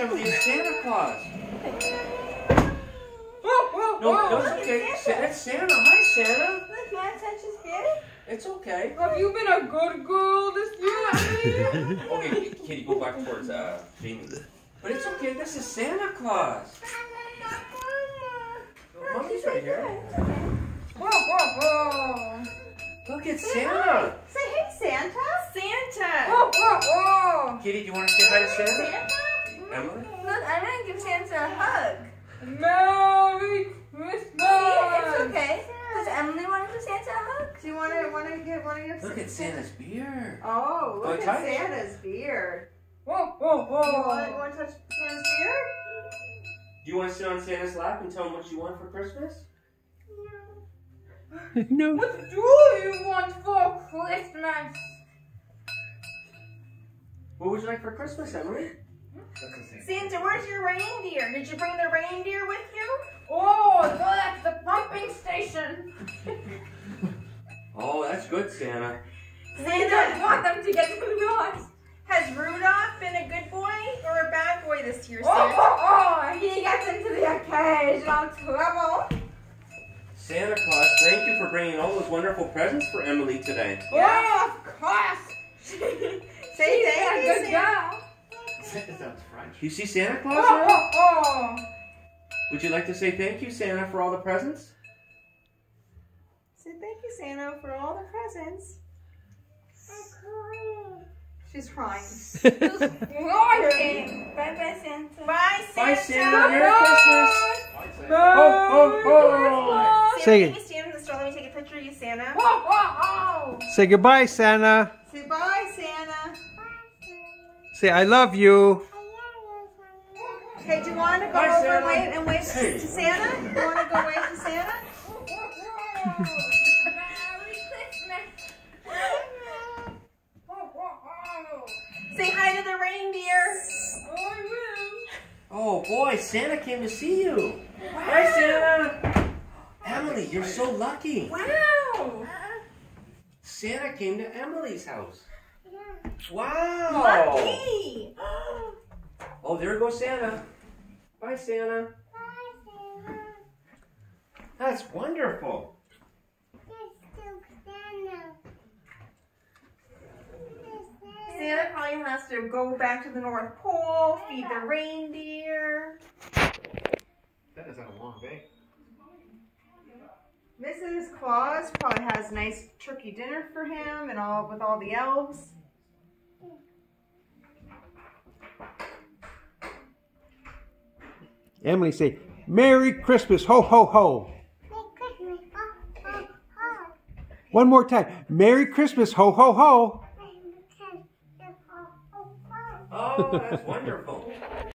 Emily. It's Santa Claus. Whoa, whoa, No, whoa. no, it's okay. Sa- That's Santa. Hi, Santa. Look, you want to touch his beard? It's okay. Have you been a good girl this year, Emily? Okay, Kitty, go back towards uh, Jamie. But it's okay. This is Santa Claus. Mommy's right here. whoa, whoa, whoa. Look, it's Say Santa. hi. Say hey, Santa. Santa. Whoa, whoa, whoa. Kitty, do you want to say hi to Santa? Santa. Emily? Look, I'm gonna give Santa a hug. Merry Christmas. it's okay. Does Emily want to give Santa a hug? Do you want to want to get want to give? Look at Santa's beard. Oh, look Go at touch. Santa's beard. Whoa, whoa, You want, you want to touch Santa's beard? Do you want to sit on Santa's lap and tell him what you want for Christmas? no. What do you want for Christmas? What would you like for Christmas, Emily? Hmm? Santa, where's your reindeer? Did you bring the reindeer with you? Oh, so that's the pumping station. Oh, that's good, Santa. I don't want them to get too lost. has Rudolph been a good boy or a bad boy this year, Oh, Santa? oh, oh, he gets into the occasional trouble. Santa Claus, thank you for bringing all those wonderful presents for Emily today. Oh, of course. Say She's a thank you, good Santa. Sounds French. You see Santa Oh, Claus now? oh, oh. Would you like to say thank you, Santa, for all the presents? Say thank you, Santa, for all the presents. She's crying. Crying. Bye bye, Santa. Bye, Santa. Bye, Santa. Merry Christmas. I'd say. Ho, ho, ho. Santa, Say can it. you stand in the store? Let me take a picture of you, Santa. Whoa, whoa, whoa. Say goodbye, Santa. Say bye, Santa. Say I love you. Hey, do you want to go Bye, over Santa. and wave and wave Hey. to Santa? You want to go wave to Santa? Say hi to the reindeer. I will. Oh boy, Santa came to see you. Hi, Santa. Emily, you're so lucky. Wow. Santa came to Emily's house. Wow. Lucky. Oh, there goes Santa. Bye, Santa. Bye, Santa. That's wonderful. Santa probably has to go back to the North Pole, feed the reindeer. That is a long eh? day. Mrs. Claus probably has a nice turkey dinner for him and all with all the elves. Emily, say Merry Christmas. Ho, ho, ho. One more time. Merry Christmas. Ho, ho, ho. Oh, that's wonderful.